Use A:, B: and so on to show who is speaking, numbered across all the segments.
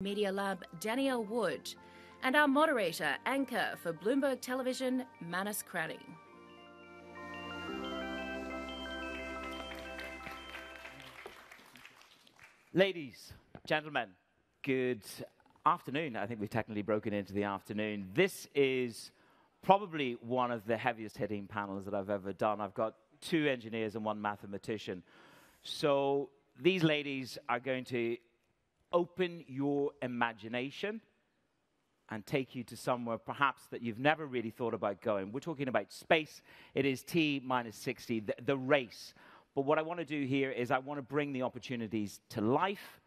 A: Media Lab Danielle Wood, and our moderator, anchor for Bloomberg Television, Manus Cranny.
B: Ladies, gentlemen, good afternoon. I think we've technically broken into the afternoon. This is probably one of the heaviest hitting panels that I've ever done. I've got two engineers and one mathematician. So these ladies are going to open your imagination and take you to somewhere perhaps that you've never really thought about going. We're talking about space. It is T minus 60, the, the race. But what I want to do here is I want to bring the opportunities to life.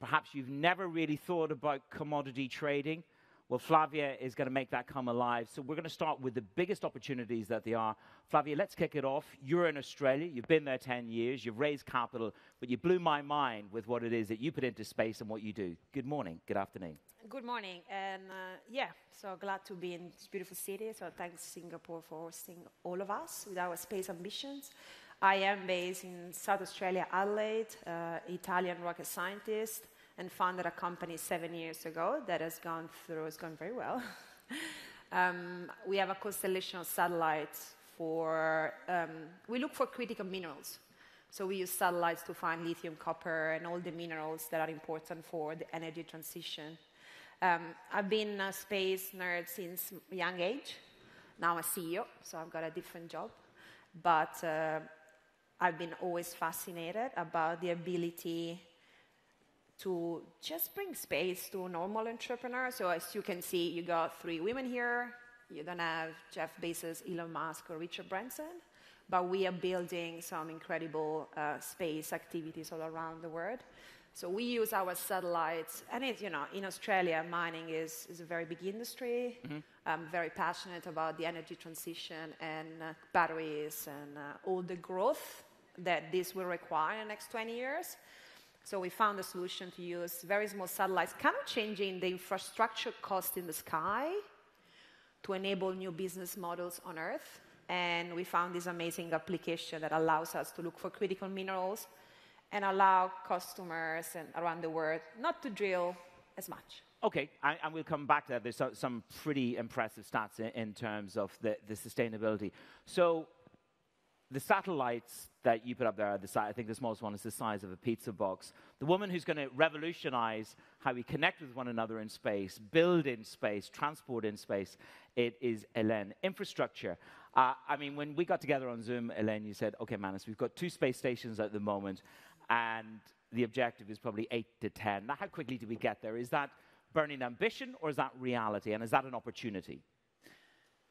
B: Perhaps you've never really thought about commodity trading. Well, Flavia is going to make that come alive. So we're going to start with the biggest opportunities that there are. Flavia, let's kick it off. You're in Australia. You've been there 10 years. You've raised capital, but you blew my mind with what it is that you put into space and what you do. Good morning. Good afternoon.
C: Good morning. And uh, yeah, so glad to be in this beautiful city. So thanks Singapore for hosting all of us with our space ambitions. I am based in South Australia, Adelaide, uh, Italian rocket scientist and founded a company seven years ago that has gone through, has gone very well. um, we have a constellation of satellites for, um, we look for critical minerals. So we use satellites to find lithium, copper, and all the minerals that are important for the energy transition. Um, I've been a space nerd since young age. Now I'm a CEO, so I've got a different job. But uh, I've been always fascinated about the ability to just bring space to a normal entrepreneurs. So as you can see, you got three women here. You don't have Jeff Bezos, Elon Musk, or Richard Branson, but we are building some incredible uh, space activities all around the world. So we use our satellites, and it's, you know, in Australia, mining is, is a very big industry. Mm-hmm. I'm very passionate about the energy transition and uh, batteries and uh, all the growth that this will require in the next 20 years. So we found a solution to use very small satellites, kind of changing the infrastructure cost in the sky to enable new business models on Earth. And we found this amazing application that allows us to look for critical minerals and allow customers and around the world not to drill as much.
B: Okay, and we'll come back to that. There's some pretty impressive stats in terms of the, the sustainability. So the satellites that you put up there are the I think the smallest one is the size of a pizza box. The woman who's going to revolutionize how we connect with one another in space, build in space, transport in space, it is Hélène. Infrastructure. Uh, I mean, when we got together on Zoom, Hélène, you said, okay, Manus, we've got two space stations at the moment, and the objective is probably eight to 10. Now, how quickly do we get there? Is that burning ambition or is that reality? And is that an opportunity?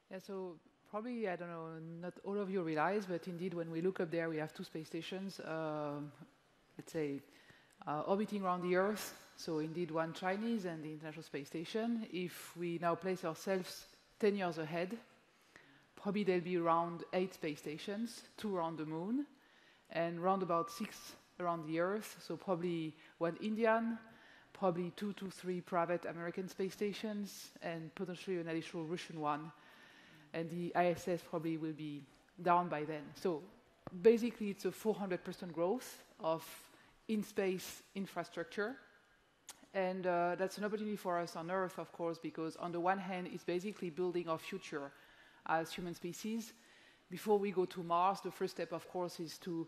D: Yeah, so probably, I don't know, not all of you realize, but indeed, when we look up there, we have two space stations, uh, let's say, uh, orbiting around the Earth. So indeed, one Chinese and the International Space Station. If we now place ourselves 10 years ahead, probably there'll be around eight space stations, two around the moon, and around about six around the Earth. So probably one Indian, probably two to three private American space stations, and potentially an additional Russian one and the ISS probably will be down by then. So basically, it's a 400% growth of in-space infrastructure. And uh, that's an opportunity for us on Earth, of course, because on the one hand, it's basically building our future as human species. Before we go to Mars, the first step, of course, is to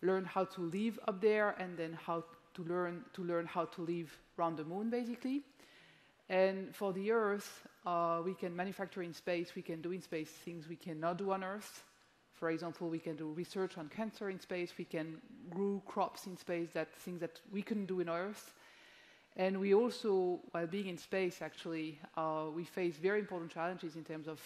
D: learn how to live up there and then how to learn to learn how to live around the moon, basically. And for the Earth, uh, we can manufacture in space, we can do in space things we cannot do on Earth. For example, we can do research on cancer in space, we can grow crops in space, that things that we couldn't do in Earth. And we also, while being in space, actually, uh, we face very important challenges in terms of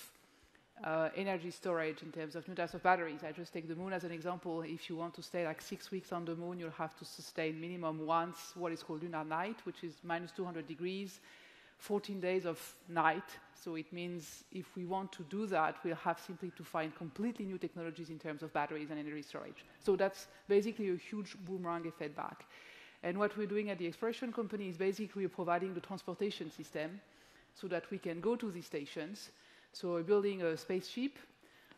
D: uh, energy storage, in terms of new types of batteries. I just take the moon as an example. If you want to stay like six weeks on the moon, you'll have to sustain minimum once what is called lunar night, which is minus 200 degrees 14 days of night. So it means if we want to do that, we'll have simply to find completely new technologies in terms of batteries and energy storage. So that's basically a huge boomerang effect back. And what we're doing at the exploration company is basically providing the transportation system so that we can go to these stations. So we're building a spaceship,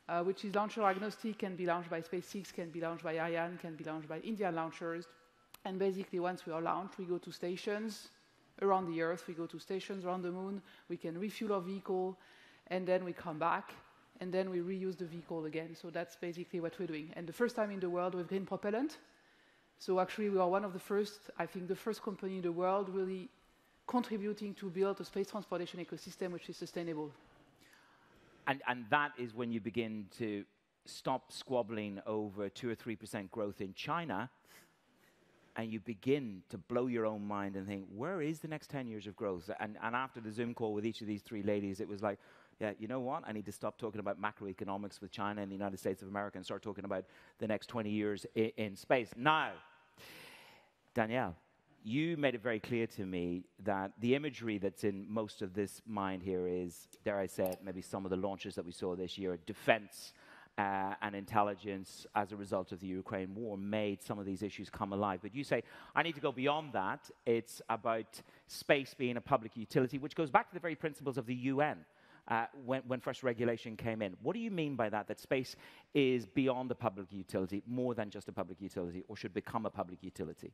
D: uh, which is launcher agnostic, can be launched by SpaceX, can be launched by Ariane, can be launched by Indian launchers. And basically, once we are launched, we go to stations, around the Earth. We go to stations around the moon. We can refuel our vehicle, and then we come back, and then we reuse the vehicle again. So that's basically what we're doing. And the first time in the world with green propellant. So actually, we are one of the first, I think, the first company in the world really contributing to build a space transportation ecosystem which is sustainable.
B: And, and that is when you begin to stop squabbling over two or three percent growth in China, and you begin to blow your own mind and think, where is the next 10 years of growth? And, and after the Zoom call with each of these three ladies, it was like, yeah, you know what? I need to stop talking about macroeconomics with China and the United States of America and start talking about the next 20 years I- in space. Now, Danielle, you made it very clear to me that the imagery that's in most of this mind here is, dare I say it, maybe some of the launches that we saw this year, defense uh, and intelligence as a result of the Ukraine war made some of these issues come alive. But you say, I need to go beyond that. It's about space being a public utility, which goes back to the very principles of the UN. Uh, when, when first regulation came in. What do you mean by that? That space is beyond a public utility, more than just a public utility, or should become a public utility?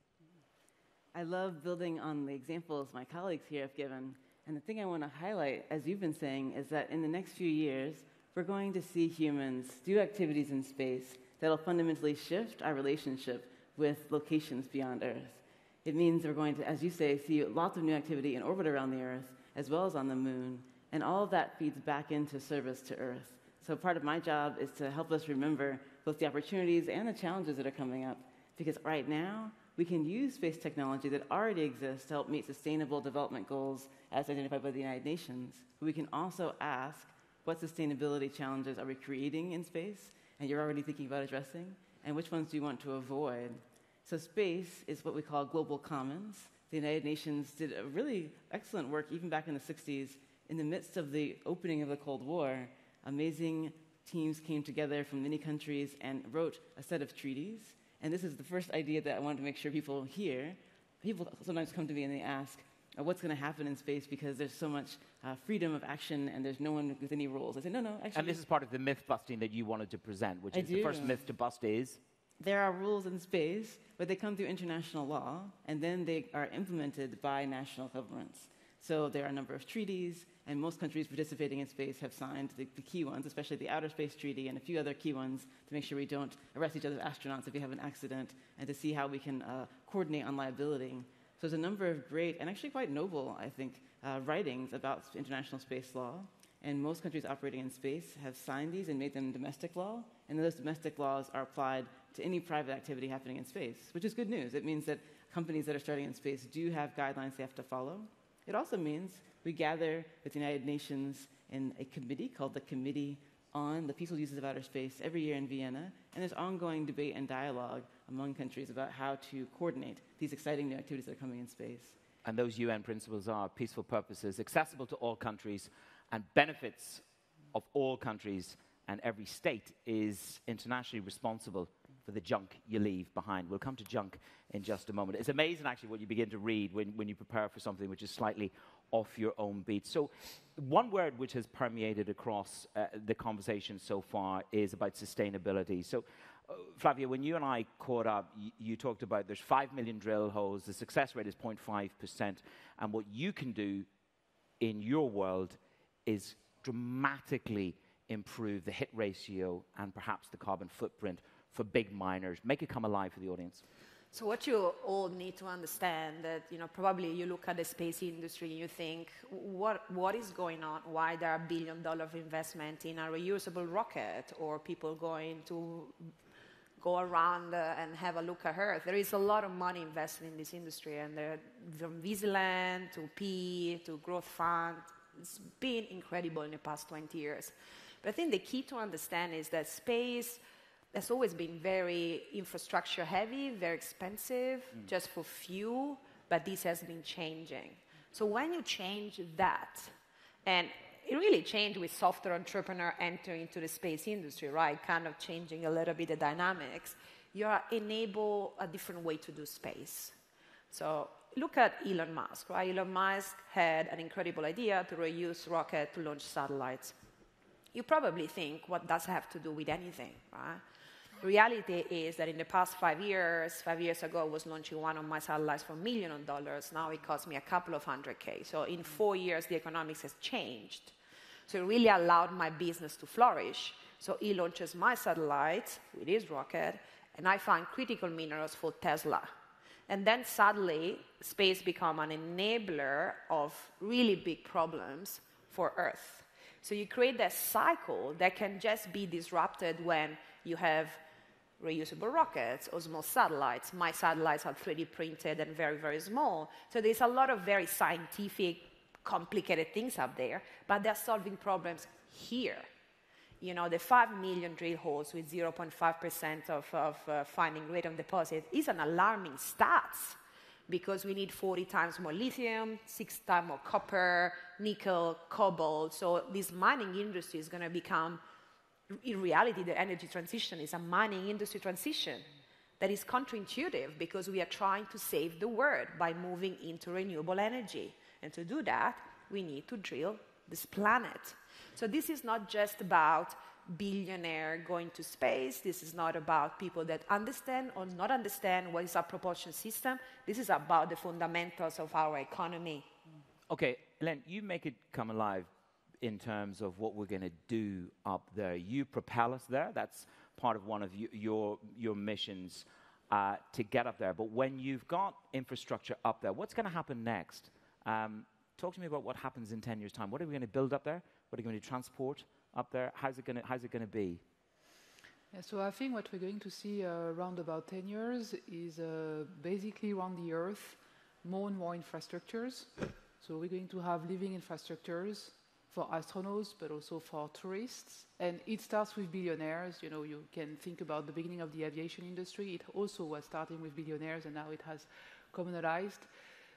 E: I love building on the examples my colleagues here have given. And the thing I want to highlight, as you've been saying, is that in the next few years, we're going to see humans do activities in space that'll fundamentally shift our relationship with locations beyond Earth. It means we're going to, as you say, see lots of new activity in orbit around the Earth, as well as on the moon. And all of that feeds back into service to Earth. So part of my job is to help us remember both the opportunities and the challenges that are coming up. Because right now, we can use space technology that already exists to help meet sustainable development goals as identified by the United Nations. We can also ask what sustainability challenges are we creating in space and you're already thinking about addressing, and which ones do you want to avoid? So, space is what we call global commons. The United Nations did a really excellent work even back in the 60s in the midst of the opening of the Cold War, amazing teams came together from many countries and wrote a set of treaties. And this is the first idea that I wanted to make sure people hear. People sometimes come to me and they ask, what's going to happen in space because there's so much uh, freedom of action and there's no one with any rules. I say, no, no, actually.
B: And this is part of the myth busting that you wanted to present, which
E: I
B: is the first myth to bust is
E: there are rules in space, but they come through international law, and then they are implemented by national governments. So there are a number of treaties, and most countries participating in space have signed the, the key ones, especially the Outer Space Treaty and a few other key ones, to make sure we don't arrest each other's astronauts if we have an accident, and to see how we can uh, coordinate on liability. So there's a number of great and actually quite noble, I think, uh, writings about international space law. And most countries operating in space have signed these and made them domestic law. And those domestic laws are applied to any private activity happening in space, which is good news. It means that companies that are starting in space do have guidelines they have to follow. It also means we gather with the United Nations in a committee called the Committee on the Peaceful Uses of Outer Space every year in Vienna, and there's ongoing debate and dialogue among countries about how to coordinate these exciting new activities that are coming in space.
B: And those UN principles are peaceful purposes, accessible to all countries, and benefits of all countries and every state is internationally responsible for the junk you leave behind. We'll come to junk in just a moment. It's amazing, actually, what you begin to read when, when you prepare for something which is slightly off your own beat. So, one word which has permeated across uh, the conversation so far is about sustainability. So, Flavia, when you and I caught up, y- you talked about there's 5 million drill holes, the success rate is 0.5%, and what you can do in your world is dramatically improve the hit ratio and perhaps the carbon footprint for big miners. Make it come alive for the audience.
C: So what you all need to understand that you know probably you look at the space industry and you think what what is going on? Why there are billion dollar investment in a reusable rocket or people going to go around uh, and have a look at Earth? There is a lot of money invested in this industry, and from Vigilant to P to Growth Fund, it's been incredible in the past 20 years. But I think the key to understand is that space has always been very infrastructure heavy, very expensive, just for few, but this has been changing. So when you change that, and it really changed with software entrepreneur entering into the space industry, right? Kind of changing a little bit the dynamics. You are enable a different way to do space. So look at Elon Musk, right? Elon Musk had an incredible idea to reuse rocket to launch satellites. You probably think, what does have to do with anything, right? Reality is that in the past five years, five years ago, I was launching one of my satellites for a million dollars. Now it costs me a couple of hundred K. So in mm. four years, the economics has changed. So it really allowed my business to flourish. So he launches my satellite with his rocket, and I find critical minerals for Tesla. And then suddenly, space become an enabler of really big problems for Earth. So you create that cycle that can just be disrupted when you have reusable rockets or small satellites. My satellites are 3D printed and very, very small. So there's a lot of very scientific, complicated things up there, but they're solving problems here. You know, the 5 million drill holes with 0.5% of, of uh, finding radium deposit is an alarming stats because we need 40 times more lithium, six times more copper, nickel, cobalt. So this mining industry is going to become in reality, the energy transition is a mining industry transition that is counterintuitive because we are trying to save the world by moving into renewable energy. And to do that, we need to drill this planet. So this is not just about billionaire going to space. This is not about people that understand or not understand what is our propulsion system. This is about the fundamentals of our economy.
B: Okay, Len, you make it come alive in terms of what we're going to do up there. You propel us there. That's part of one of you, your, your missions uh, to get up there. But when you've got infrastructure up there, what's going to happen next? Um, talk to me about what happens in 10 years' time. What are we going to build up there? What are we going to transport up there? How's it going to, be?
D: Yeah, so I think what we're going to see uh, around about 10 years is uh, basically around the Earth, more and more infrastructures. So we're going to have living infrastructures for astronauts, but also for tourists. And it starts with billionaires. You know, you can think about the beginning of the aviation industry. It also was starting with billionaires, and now it has communalized.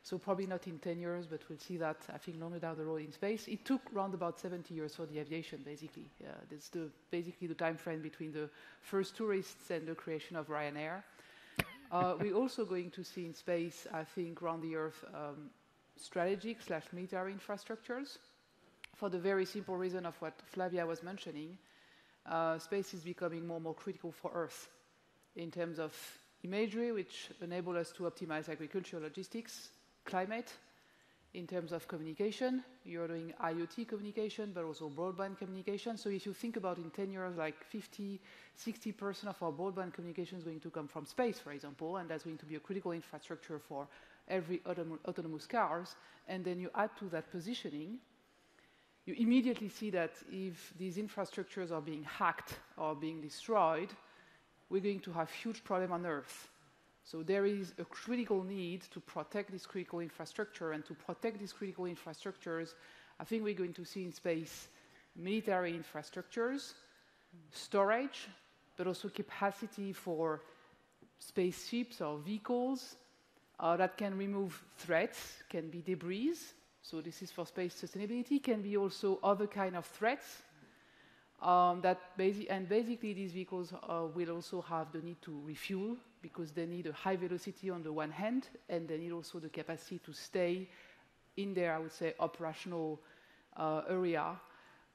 D: So probably not in 10 years, but we'll see that, I think, longer down the road in space. It took around about 70 years for the aviation, basically. Uh, that's the, basically the time frame between the first tourists and the creation of Ryanair. uh, we're also going to see in space, I think, around the Earth, um, strategic slash military infrastructures for the very simple reason of what Flavia was mentioning. Uh, space is becoming more and more critical for Earth in terms of imagery, which enable us to optimize agriculture, logistics, climate. In terms of communication, you're doing IoT communication, but also broadband communication. So if you think about in 10 years, like 50, 60% of our broadband communication is going to come from space, for example, and that's going to be a critical infrastructure for every autom autonomous cars. And then you add to that positioning, you immediately see that if these infrastructures are being hacked or being destroyed, we're going to have huge problem on Earth. So there is a critical need to protect this critical infrastructure, and to protect these critical infrastructures, I think we're going to see in space military infrastructures, storage, but also capacity for spaceships or vehicles uh, that can remove threats, can be debris, so this is for space sustainability, can be also other kind of threats. Um, that basi and basically these vehicles uh, will also have the need to refuel because they need a high velocity on the one hand, and they need also the capacity to stay in their, I would say, operational uh, area,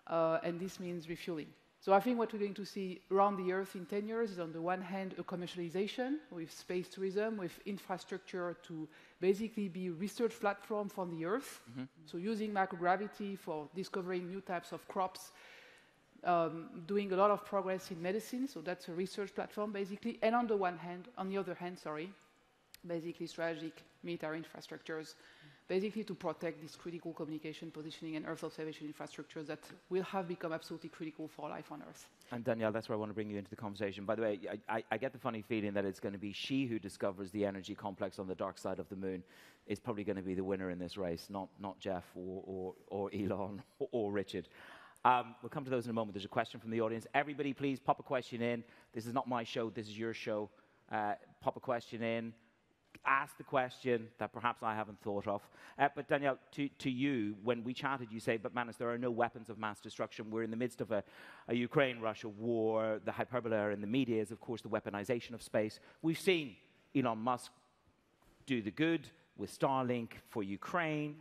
D: uh, and this means refueling. So I think what we're going to see around the Earth in 10 years is on the one hand a commercialization with space tourism, with infrastructure to basically be research platform for the Earth. Mm-hmm. So using microgravity for discovering new types of crops, um, doing a lot of progress in medicine. So that's a research platform basically. And on the one hand, on the other hand, sorry, basically strategic military infrastructures basically to protect this critical communication, positioning, and Earth observation infrastructure that will have become absolutely critical for life on Earth.
B: And Danielle, that's where I want to bring you into the conversation. By the way, I, I, get the funny feeling that it's going to be she who discovers the energy complex on the dark side of the moon is probably going to be the winner in this race, not, not Jeff or, or, or Elon or, or Richard. Um, we'll come to those in a moment. There's a question from the audience. Everybody, please pop a question in. This is not my show, this is your show. Uh, pop a question in ask the question that perhaps I haven't thought of. Uh, but Danielle, to, to you, when we chatted, you say, but Manus, there are no weapons of mass destruction. We're in the midst of a, a Ukraine-Russia war. The hyperbole in the media is, of course, the weaponization of space. We've seen Elon Musk do the good with Starlink for Ukraine.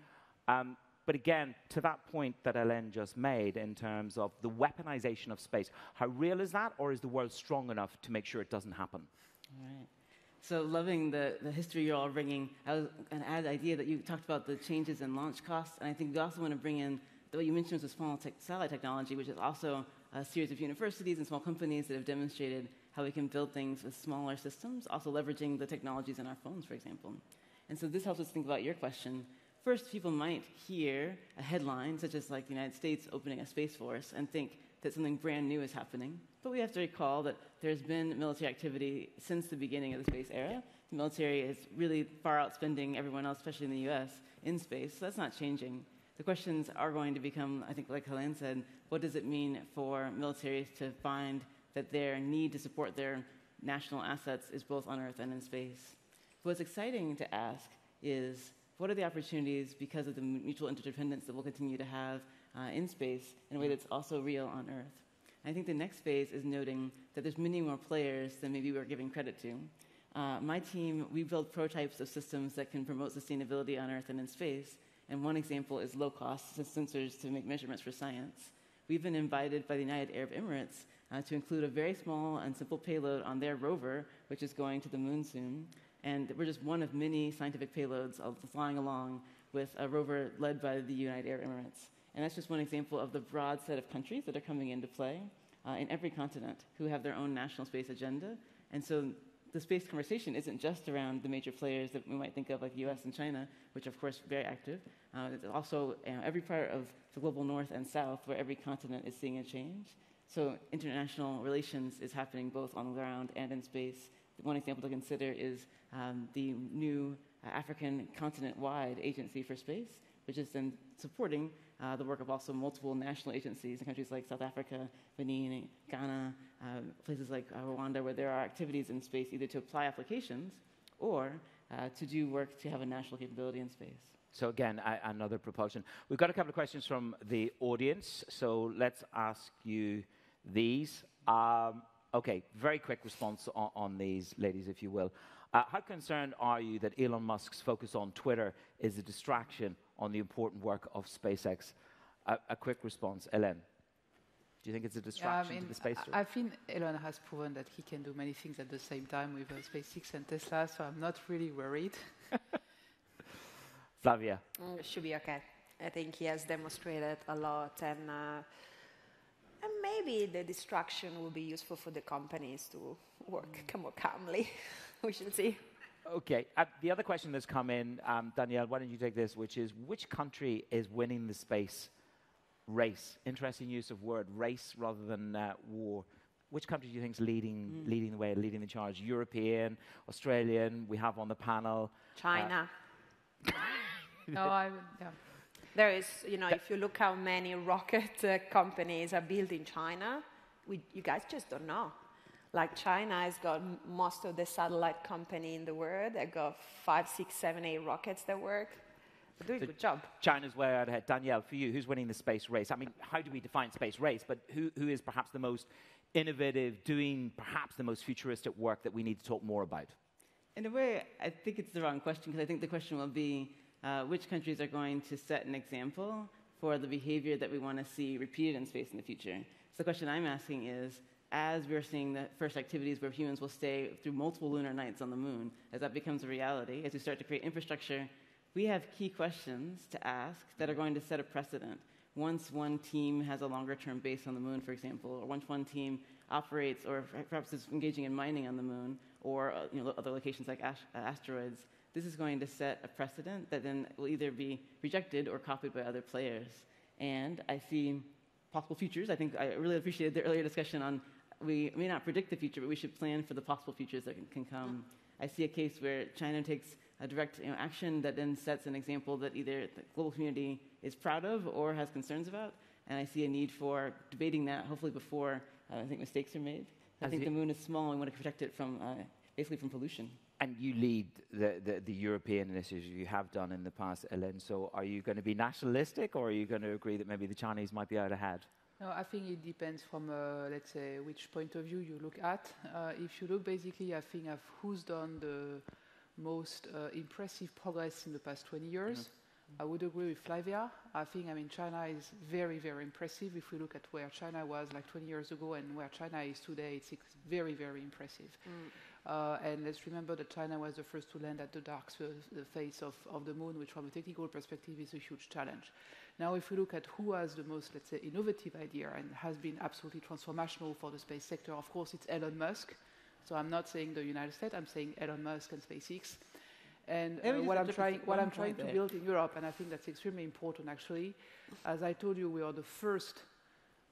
B: Um, but again, to that point that Hélène just made in terms of the weaponization of space, how real is that, or is the world strong enough to make sure it doesn't happen?
E: Right. So, loving the, the history you're all bringing, I was going to add the idea that you talked about the changes in launch costs, and I think we also want to bring in what you mentioned was small tech, satellite technology, which is also a series of universities and small companies that have demonstrated how we can build things with smaller systems, also leveraging the technologies in our phones, for example. And so this helps us think about your question. First, people might hear a headline, such as like the United States opening a space force, and think that something brand new is happening. But we have to recall that there's been military activity since the beginning of the space era. The military is really far outspending everyone else, especially in the US, in space, so that's not changing. The questions are going to become, I think, like Hélène said, what does it mean for militaries to find that their need to support their national assets is both on Earth and in space? What's exciting to ask is what are the opportunities because of the mutual interdependence that we'll continue to have uh, in space in a way that's also real on Earth? I think the next phase is noting that there's many more players than maybe we're giving credit to. Uh, my team, we build prototypes of systems that can promote sustainability on Earth and in space. And one example is low cost sensors to make measurements for science. We've been invited by the United Arab Emirates uh, to include a very small and simple payload on their rover, which is going to the moon soon. And we're just one of many scientific payloads flying along with a rover led by the United Arab Emirates. And that's just one example of the broad set of countries that are coming into play uh, in every continent who have their own national space agenda. And so the space conversation isn't just around the major players that we might think of, like US and China, which of course, very active. Uh, it's also uh, every part of the global north and south where every continent is seeing a change. So international relations is happening both on the ground and in space. One example to consider is um, the new uh, African continent-wide agency for space, which is then supporting uh, the work of also multiple national agencies in countries like South Africa, Benin, Ghana, uh, places like uh, Rwanda, where there are activities in space either to apply applications or uh, to do work to have a national capability in space.
B: So again, I, another propulsion. We've got a couple of questions from the audience, so let's ask you these. Um, okay, very quick response on, on, these, ladies, if you will. Uh, how concerned are you that Elon Musk's focus on Twitter is a distraction on the important work of SpaceX? A, a quick response, Hélène. Do you think it's a distraction yeah, I mean, to the space race?
D: I think Elon has proven that he can do many things at the same time with uh, SpaceX and Tesla, so I'm not really worried.
B: Flavia.
C: Mm, it should be okay. I think he has demonstrated a lot, and, uh, and maybe the distraction will be useful for the companies to work mm. more calmly. we should see.
B: Okay. Uh, the other question that's come in, um, Danielle, why don't you take this, which is which country is winning the space race? Interesting use of word race rather than uh, war. Which country do you think is leading, mm. leading the way, leading the charge? European, Australian, we have on the panel.
C: China.
D: Uh, no, I, yeah.
C: There is, you know, if you look how many rocket uh, companies are built in China, we, you guys just don't know. Like China has got most of the satellite company in the world. They got five, six, seven, eight rockets that work. They're doing a good job.
B: China's way out ahead. Danielle, for you, who's winning the space race? I mean, how do we define space race? But who, who is perhaps the most innovative, doing perhaps the most futuristic work that we need to talk more about?
E: In a way, I think it's the wrong question because I think the question will be uh, which countries are going to set an example for the behavior that we want to see repeated in space in the future. So the question I'm asking is as we're seeing the first activities where humans will stay through multiple lunar nights on the moon, as that becomes a reality, as we start to create infrastructure, we have key questions to ask that are going to set a precedent. Once one team has a longer term base on the moon, for example, or once one team operates or perhaps is engaging in mining on the moon or uh, you know, other locations like uh, asteroids, this is going to set a precedent that then will either be rejected or copied by other players. And I see possible futures. I think I really appreciated the earlier discussion on we may not predict the future, but we should plan for the possible futures that can, can come. I see a case where China takes a direct you know, action that then sets an example that either the global community is proud of or has concerns about. And I see a need for debating that, hopefully before uh, I think mistakes are made. I think the moon is small and we want to protect it from uh, basically from pollution.
B: And you lead the, the, the, European initiatives you have done in the past, Hélène. So are you going to be nationalistic or are you going to agree that maybe the Chinese might be out ahead?
D: No, I think it depends from, uh, let's say, which point of view you look at. Uh, if you look basically, I think, at who's done the most uh, impressive progress in the past 20 years. I would agree with Flavia. I think, I mean, China is very, very impressive. If we look at where China was like 20 years ago and where China is today, it's very, very impressive. Uh, and let's remember that China was the first to land at the dark the face of, of the moon, which from a technical perspective is a huge challenge. Now, if we look at who has the most, let's say, innovative idea and has been absolutely transformational for the space sector, of course, it's Elon Musk. So I'm not saying the United States, I'm saying Elon Musk and SpaceX. And uh, what I'm trying, what I'm trying to
E: there.
D: build in Europe, and I think that's extremely important actually, as I told you, we are the first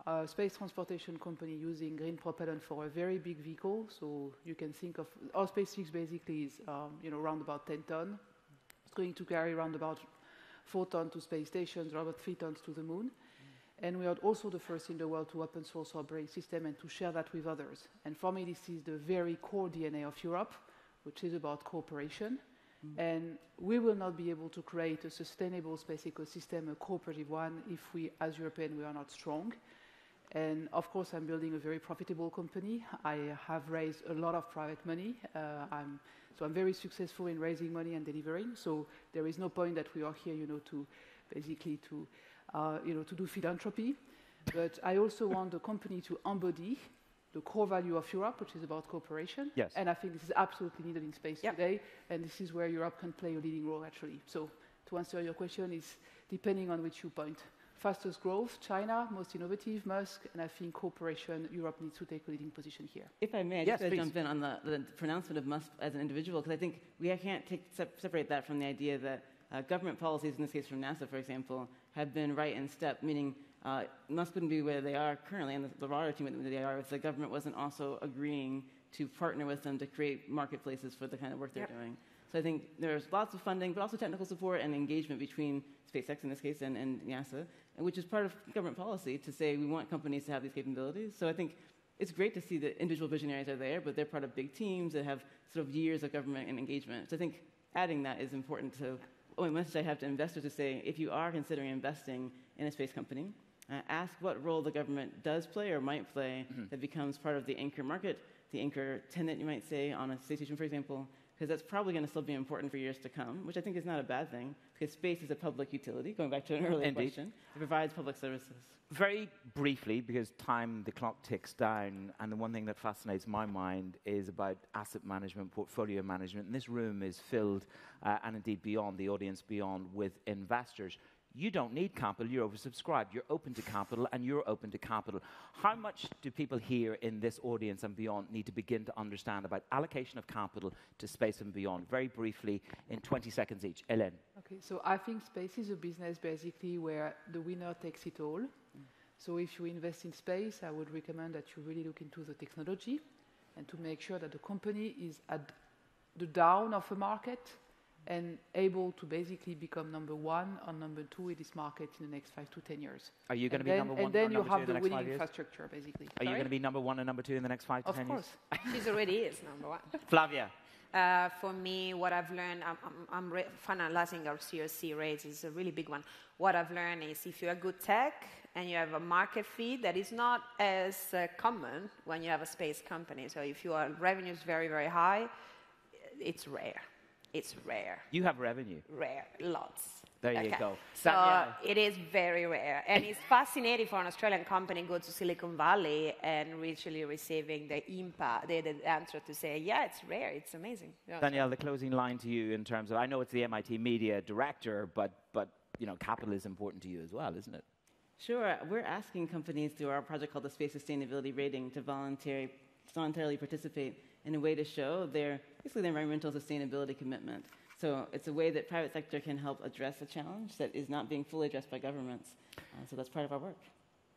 D: uh, space transportation company using green propellant for a very big vehicle. So you can think of our spaceship basically is um, you know around about 10 ton. It's going to carry around about four ton to space stations, around about three tons to the moon. And we are also the first in the world to open source our brain system and to share that with others. And for me, this is the very core DNA of Europe, which is about cooperation. And we will not be able to create a sustainable space ecosystem, a cooperative one, if we, as Europeans, we are not strong. And of course, I'm building a very profitable company. I have raised a lot of private money. Uh, I'm, so I'm very successful in raising money and delivering. So there is no point that we are here, you know, to basically to, uh, you know, to do philanthropy. But I also want the company to embody the core value of Europe, which is about cooperation.
B: Yes.
D: And I think this is absolutely needed in space
C: Yep.
D: today. And this is where Europe can play a leading role, actually. So to answer your question is depending on which you point. Fastest growth, China, most innovative, Musk, and I think cooperation, Europe needs to take a leading position here.
E: If I may, I
B: Yes,
E: just to
B: please.
E: jump in on the, the pronouncement of Musk as an individual, because I think we can't take, separate that from the idea that uh, government policies, in this case from NASA, for example, have been right in step, meaning uh, Musk wouldn't be where they are currently, and the, the RAR team where they are if the government wasn't also agreeing to partner with them to create marketplaces for the kind of work they're
C: Yep.
E: doing. So I think there's lots of funding, but also technical support and engagement between SpaceX in this case and, and NASA, and which is part of government policy to say we want companies to have these capabilities. So I think it's great to see that individual visionaries are there, but they're part of big teams that have sort of years of government and engagement. So I think adding that is important to only message I have to investors to say if you are considering investing in a space company, uh, ask what role the government does play or might play that becomes part of the anchor market, the anchor tenant, you might say, on a station, for example, because that's probably going to still be important for years to come, which I think is not a bad thing, because space is a public utility, going back to an earlier
B: Indeed.
E: question. It provides public services.
B: Very briefly, because time, the clock ticks down, and the one thing that fascinates my mind is about asset management, portfolio management. And this room is filled, uh, and indeed beyond, the audience beyond, with investors. You don't need capital, you're oversubscribed. You're open to capital, and you're open to capital. How much do people here in this audience and beyond need to begin to understand about allocation of capital to space and beyond? Very briefly, in 20 seconds each. Hélène.
D: Okay, so I think space is a business basically where the winner takes it all. Mm. So if you invest in space, I would recommend that you really look into the technology and to make sure that the company is at the down of a market and able to basically become number one or number two in this market in the next five to ten years.
B: Are you going to
D: And
B: be
D: then-
B: number one
D: And then
B: or
D: you have the
B: the
D: winning infrastructure, basically.
B: Are you going to be number one and number two in the next five to
D: Of
B: ten
D: course.
C: She's already is number one.
B: Flavia.
C: Uh, for me, what I've learned, I'm, I'm, I'm re- finalizing our Series C rates is a really big one. What I've learned is if you're a good tech and you have a market feed that is not as uh, common when you have a space company. So if your revenue is very, very high, it's rare. It's rare,
B: You have revenue.
C: rare, lots.
B: There you go.
C: So
B: Danielle.
C: it is very rare. And it's fascinating for an Australian company go to Silicon Valley and literally receiving the impact, the, the answer to say, yeah, it's rare, it's amazing. Yeah.
B: Danielle, the closing line to you in terms of I know it's the MIT media director, but but you know capital is important to you as well, isn't it?
E: Sure. We're asking companies through our project called the Space Sustainability Rating to voluntary, voluntarily participate in a way to show their basically their environmental sustainability commitment. So it's a way that private sector can help address a challenge that is not being fully addressed by governments. Uh, so that's part of our work.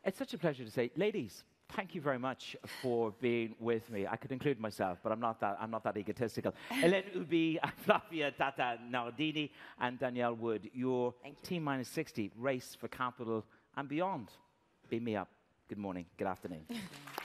B: It's such a pleasure to say, ladies. Thank you very much for being with me. I could include myself, but I'm not that. I'm not that egotistical. Hélène Huby, Flavia Tata Nardini, and Danielle Wood. Your
C: you.
B: T minus 60 race for capital and beyond. Beam me up. Good morning. Good afternoon.